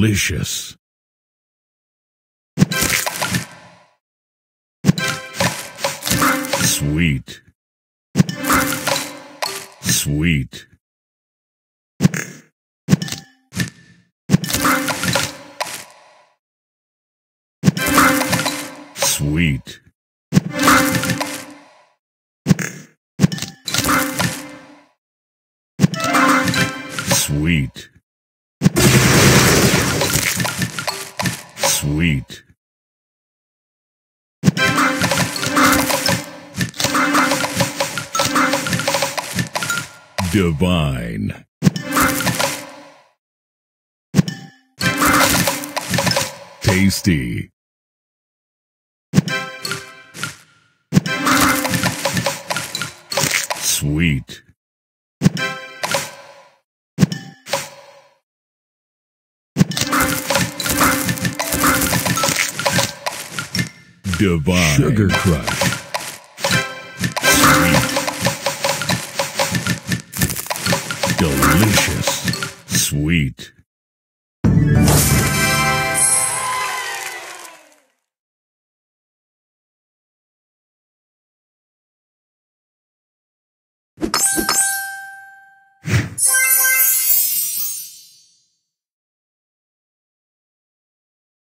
Delicious. Sweet. Sweet. Sweet. Sweet. Sweet. Divine. Tasty. Sweet. Divine. Sugar Crush. Sweet. Delicious. Sweet.